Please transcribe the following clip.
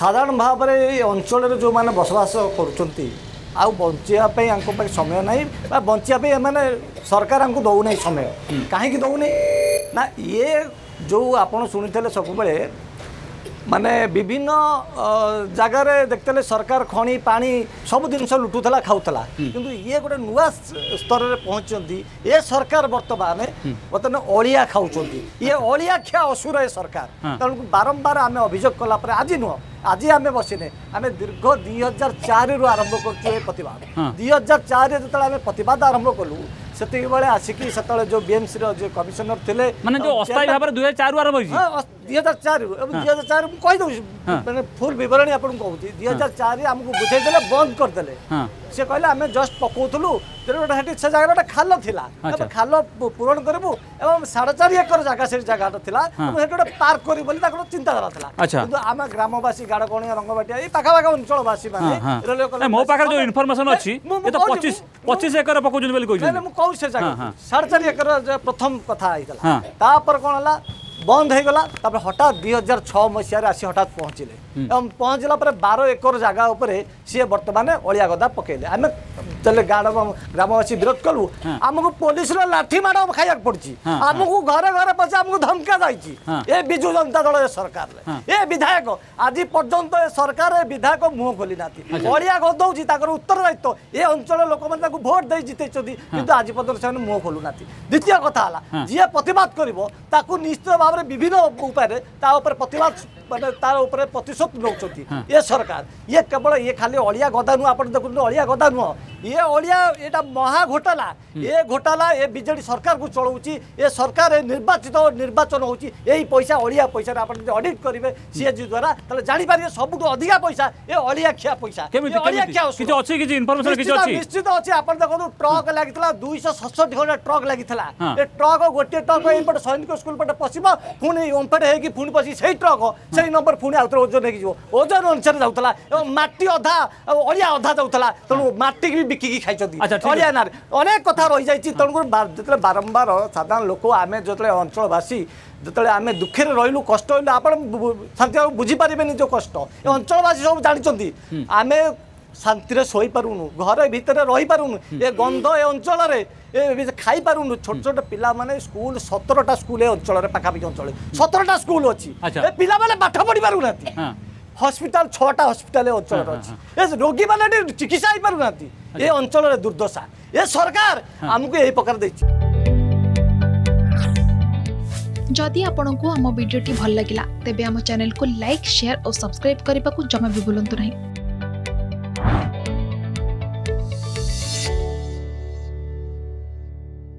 ସାଧାରଣ ଭାବରେ ଏଇ ଅଞ୍ଚଳରେ ଯେଉଁମାନେ ବସବାସ କରୁଛନ୍ତି ଆଉ ବଞ୍ଚିବା ପାଇଁ ଆଙ୍କ ପାଖେ ସମୟ ନାହିଁ ବା ବଞ୍ଚିବା ପାଇଁ ଏମାନେ ସରକାର ଆମକୁ ଦେଉନାହିଁ ସମୟ କାହିଁକି ଦେଉନି ନା ଇଏ ଯେଉଁ ଆପଣ ଶୁଣିଥିଲେ ସବୁବେଳେ মানে বিভিন্ন জায়গার দেখতে সরকার খনি পা সব জিনিস লুটুলা খাওয়া কিন্তু ইয়ে গোটে নূয়া স্তরের পৌঁছতে এ সরকার বর্তমানে বর্তমানে অলিয়া খাওছেন ইয়ে অলিয়া খেয়া অসুর এ সরকার তেমন বারম্বার আমি অভিযোগ কলাপরে আজ নুহ আজ আমি বসিনে আমি দীর্ঘ দুই হাজার চারি আরম্ভ করছু এ প্রতবাদ দুই হাজার চারি যেত আমি প্রতবাদ আরম্ভ কলু সেতিক বেড়ে আসিকি সেত যে বিএমসি যে কমিশনর লে মানে অস্থায়ী ভাবে দুই হাজার চারু আরম্ভ হয়েছে ଦୁଇ ହଜାର ଚାରିରୁ ଏବଂ ଦୁଇ ହଜାର ଚାରି ମୁଁ କହିଦେଉଛି ମାନେ ଫୁଲ୍ ବିବରଣୀ ଆପଣଙ୍କୁ କହୁଛି ଦୁଇ ହଜାର ଚାରି ଆମକୁ ବୁଝେଇଦେଲେ ବନ୍ଦ କରିଦେଲେ ସେ କହିଲେ ଆମେ ଜଷ୍ଟ ପକଉଥିଲୁ ତେଣୁ ଗୋଟେ ସେଠି ସେ ଜାଗାରେ ଗୋଟେ ଖାଲ ଥିଲା ଆମେ ଖାଲ ପୂରଣ କରିବୁ ଏବଂ ସାଢ଼େ ଚାରି ଏକର ଜାଗା ସେ ଜାଗାଟା ଥିଲା ଏବଂ ସେଠି ଗୋଟେ ପାର୍କ କରିବୁ ବୋଲି ତାଙ୍କର ଚିନ୍ତାଧାରା ଥିଲା କିନ୍ତୁ ଆମେ ଗ୍ରାମବାସୀ ଗାଡ଼କଣିଆ ରଙ୍ଗବାଟିଆ ଏଇ ପାଖାପାଖି ଅଞ୍ଚଳବାସୀ ମାନେ ମୋ ପାଖରେ ଯୋଉ ଇନଫର୍ମେସନ ଅଛି ପଚିଶ ଏକର ପକଉଛନ୍ତି ବୋଲି କହୁଛନ୍ତି ମୁଁ କହୁଛି ସେ ଜାଗା ସାଢ଼େ ଚାରି ଏକର ପ୍ରଥମ କଥା ହେଇଥିଲା ତାପରେ କ'ଣ ହେଲା বন্ধ হয়ে গলা তারপরে হঠাৎ দুই হাজার ছ মশায় আসি হঠাৎ পৌঁছিলে এবং পৌঁছলা পরে বার একর জায়গা উপরে সি বর্তমানে অলিয়া গদা পকাইলে আমি তাহলে গ্রামবাসী বিরোধ কলু আমি পুলিশর লাঠি মাড় খাইয়া পড়ছি আমি ঘরে ঘরে পছে আমি ধমকা যাইছি এ বিজু জনতা দল সরকার এ বিধায়ক আজ পর্যন্ত এ সরকার এ বিধায়ক মুহ খোলি না অলিয়া গদৌছি তাঁর উত্তরদায়িত্ব এ অঞ্চলের লোক মানে তাকে ভোট দিয়ে জিতাইছেন কিন্তু আজ পর্যন্ত সে মুহ খোলু না দ্বিতীয় কথা হল যে প্রতিবাদ করব তাকে নিশ্চিত ভাবে বিভিন্ন উপায়ে তা উপরে প্রতিবাদ মানে তার উপরে প্রতিশোধ ଔଷଧ ନେଉଛନ୍ତି ଏ ସରକାର ଇଏ କେବଳ ଇଏ ଖାଲି ଅଳିଆ ଗଦା ନୁହଁ ଆପଣ ଦେଖୁଛନ୍ତି ଅଳିଆ ଗଦା ନୁହଁ ଇଏ ଅଳିଆ ଏଇଟା ମହା ଘୋଟାଲା ଏ ଘୋଟାଲା ଏ ବିଜେଡି ସରକାରକୁ ଚଳାଉଛି ଏ ସରକାର ନିର୍ବାଚିତ ନିର୍ବାଚନ ହେଉଛି ଏଇ ପଇସା ଅଳିଆ ପଇସାରେ ଆପଣ ଯଦି ଅଡିଟ୍ କରିବେ ସିଏଜି ଦ୍ୱାରା ତାହେଲେ ଜାଣିପାରିବେ ସବୁଠୁ ଅଧିକା ପଇସା ଏ ଅଳିଆ ଖିଆ ପଇସା ନିଶ୍ଚିତ ଅଛି ଆପଣ ଦେଖନ୍ତୁ ଟ୍ରକ୍ ଲାଗିଥିଲା ଦୁଇଶହ ସତଷଠି ଖଣ୍ଡେ ଟ୍ରକ୍ ଲାଗିଥିଲା ଏ ଟ୍ରକ୍ ଗୋଟିଏ ଟ୍ରକ୍ ଏଇପଟେ ସୈନିକ ସ୍କୁଲ ପଟେ ପଶିବ ପୁଣି ଓମ୍ପେଟ ହେଇକି ପୁଣି ପଶି ସେଇ ଟ୍ରକ୍ ସେଇ ନମ୍ବର ପୁଣି ଆଉଥରେ ଓଜନ ହେଇକି ହେଇକି ଯିବ ଓଜନ ଅନୁସାରେ ଯାଉଥିଲା ଏବଂ ମାଟି ଅଧା ଅଳିଆ ଅଧା ଯାଉଥିଲା ତେଣୁ ମାଟିକି ବି ବିକିକି ଖାଇଛନ୍ତି ଅଳିଆ ନାଁରେ ଅନେକ କଥା ରହିଯାଇଛି ତେଣୁକରି ଯେତେବେଳେ ବାରମ୍ବାର ସାଧାରଣ ଲୋକ ଆମେ ଯେତେବେଳେ ଅଞ୍ଚଳବାସୀ যেতবে আমি দুঃখের রহলু কষ্ট হইলু আপনার শান্তি বুঝিপারে যে কষ্ট এ অঞ্চলবাসী সব জাঁচান আমি শান্তিরে শোপারুনু ঘর ভিতরে রহিপারুনু এ গন্ধ এ অঞ্চলের খাই পারুনু ছোট ছোট পিলা মানে স্কুল সতেরটা স্কুল এ অঞ্চলের পাখাপাখি অঞ্চলে সতেরটা স্কুল অছি এ পিলা মানে পাঠ পড়ি পারু না हस्पिटाल छटा हस्पिटाल अंचल हाँ, हाँ, अच्छे हाँ। रोगी मैंने चिकित्सा हो पार अच्छा। ये अंचल दुर्दशा ये सरकार आमको यही प्रकार दे जदि आपण को आम भिडी भल लगा तेब चैनल को लाइक सेयार और सब्सक्राइब करने को जमा भी भूलु